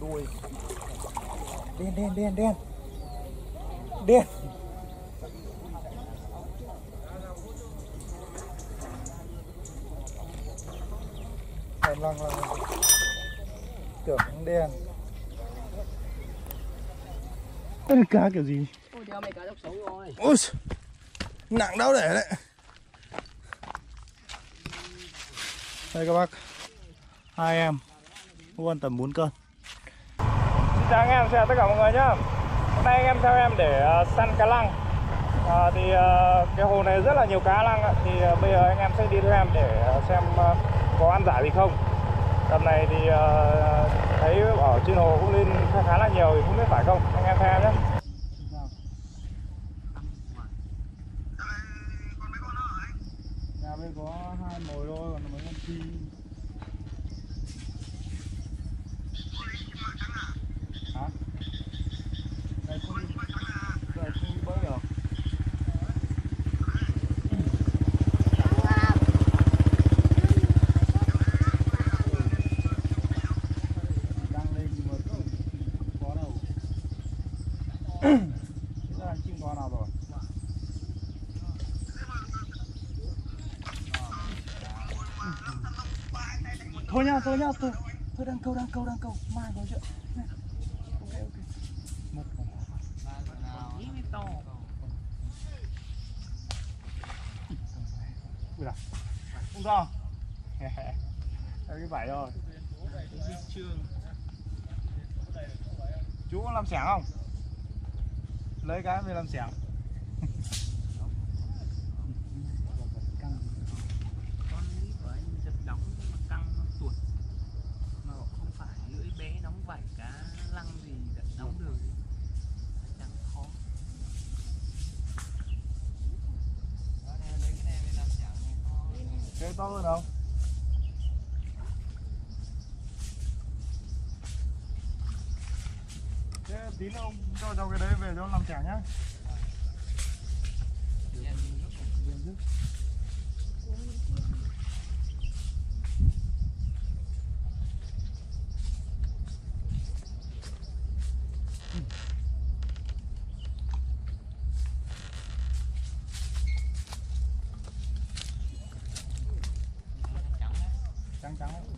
đuôi đen đen đen đen. Đen đen. Lăng lăng tưởng đen. Đây cả cá kiểu gì? Đeo mày cá độc sống rồi. Giời, Nặng đau để đấy. Đây các bác. Hai em Luôn tầm 4 cân. Xin chào anh em, chào tất cả mọi người nhá. Hôm nay anh em theo em để uh, săn cá lăng. À, Thì uh, cái hồ này rất là nhiều cá lăng ạ. Thì bây giờ anh em sẽ đi theo em để xem có ăn giải gì không. Tầm này thì thấy ở trên hồ cũng lên khá, khá là nhiều thì không biết phải không. Anh em theo em nhé mới có hai mồi thôi, còn mấy con chim Hả? Đây không đi, đây không đi bơi được Đang lên nhưng mà không có đâu Thế là chim con nào rồi? Thôi nhá thôi nhá tôi tôi đang câu đang câu đang câu. Mai nói chuyện. Ok ok. Một Ui da, không sao. Em cái vải rồi. Chú có làm sẻng không? Lấy cái về làm sẻng Con nghĩ của anh giật đóng mà căng nó tuột Mà không phải lưỡi bé đóng vảy cá lăng gì giật đóng được Chẳng khó Thế to hơn không? Thế tí nữa ông cho cháu cái đấy về cho làm chả nhá estamos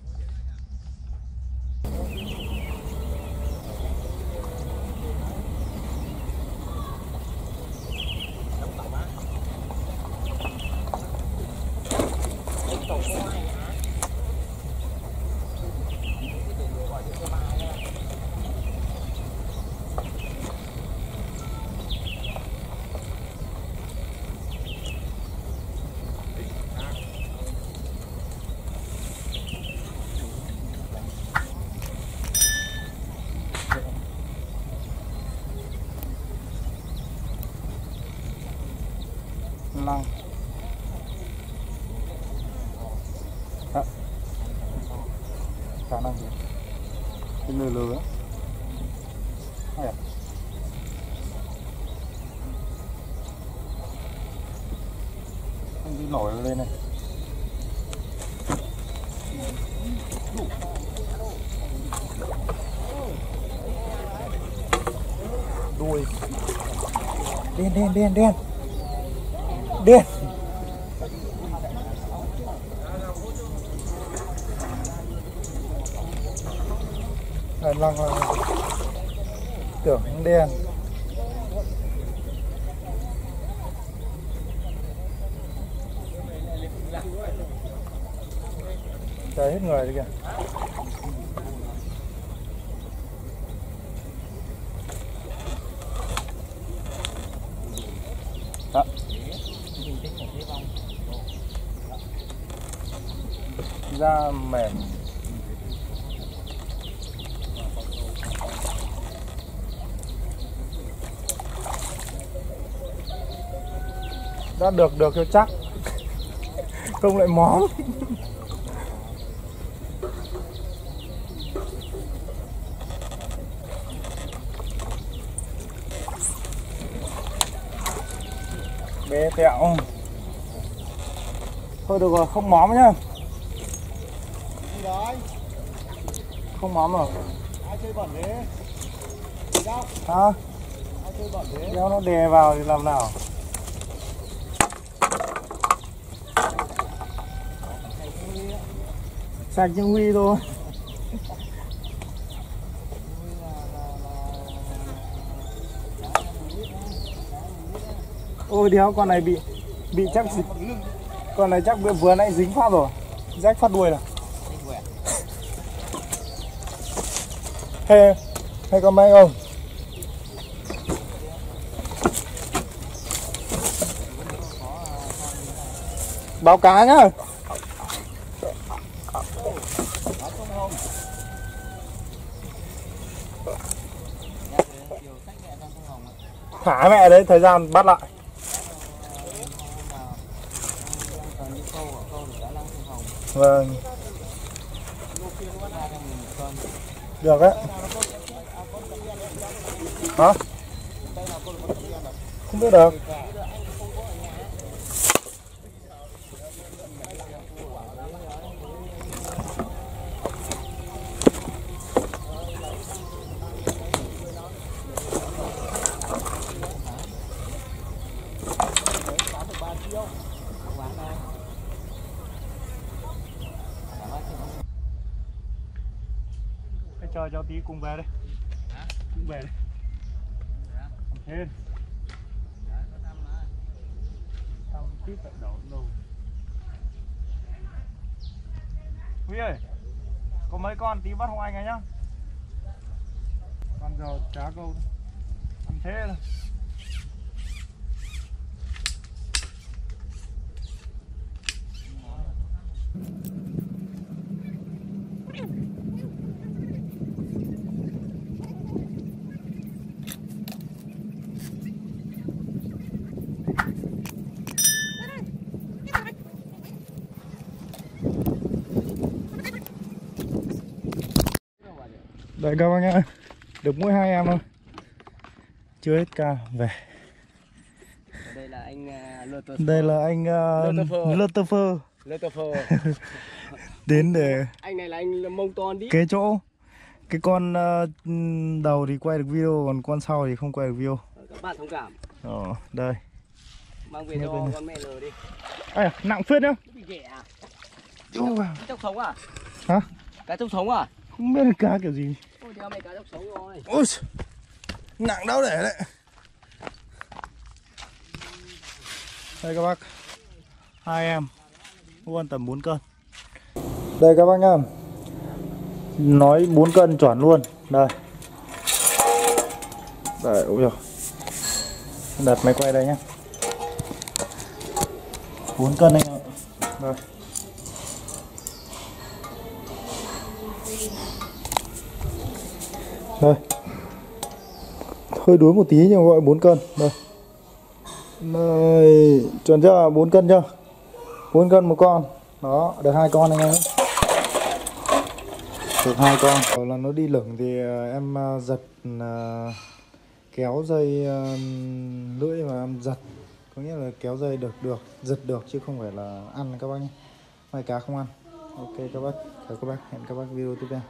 khả năng gì? Cái lừa lừa hay à? Không đi nổi lên này. Đuôi. Đen đen đen đen. Đen đèn lăng là tưởng đen. Trời hết người rồi kìa. Đó. da mềm đã được được cho chắc. Không lại móm. Bé tẹo. Thôi được rồi không móm nhá. Không móm rồi. Ai chơi bẩn thế? Hả? Ai chơi bẩn thế? Kéo nó đè vào thì làm nào sạch như huy thôi. Ôi, đéo, con này bị bị chắc dính- con này chắc vừa vừa nãy dính phát rồi. Rách phát đuôi rồi hay hay có máy không? Báo cá nhá. Thả mẹ đấy thời gian bắt lại. Vâng. Được đấy. Hả? Không biết được. Cái chờ cho tí cùng về đây. Cùng về đây. Tận đầu đâu Huy ơi Có mấy con tí bắt hộ anh ấy nhá? Con giờ cá câu. Ăn thế thôi Đây các bác nhá Được mỗi hai em thôi. Chưa hết ca về. Đây là anh uh, Đây là anh uh, Lutterfer. Lutterfer Đến để anh này là anh mông to đi. kế chỗ. Cái con ờ, đầu thì quay được video Còn con sau thì không quay được video. Các bạn thông cảm. Ờ, đây. Mang về Nghe cho con mẹ lờ đi. Ây, nặng phết nhá. À? Chú vào. cá chốc sống à? Hả? cá chốc sống à? Không biết là cá kiểu gì ôi mày cá chốc sống rồi Ui, Nặng đâu để đấy. Đây các bác. Hai em Luôn tầm 4 cân. Đây các bác nhá. Nói 4 cân chuẩn luôn. Đây. Đây ui rồi Đặt máy quay đây nhá. 4 cân anh ạ. Đây. Đây. Hơi đuối một tí nhưng gọi 4 cân. Đây. Đây chuẩn chưa? 4 cân chưa? 4 cân một con. Đó, được hai con anh em. Được hai con. Rồi là nó đi lửng thì à, em à, giật à, kéo dây lưỡi mà em giật. Có nghĩa là kéo dây được được, giật được chứ không phải là ăn các bác nhé. Mai cá không ăn. Ok các bác chào các bác. Hẹn các bác video tiếp theo.